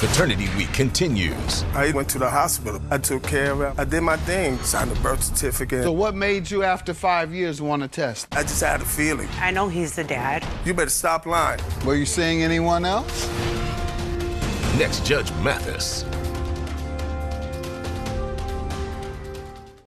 Paternity Week continues. I went to the hospital. I took care of it. I did my thing, signed the birth certificate. So, what made you, after five years, want to test? I just had a feeling. I know he's the dad. You better stop lying. Were you seeing anyone else? Next, Judge Mathis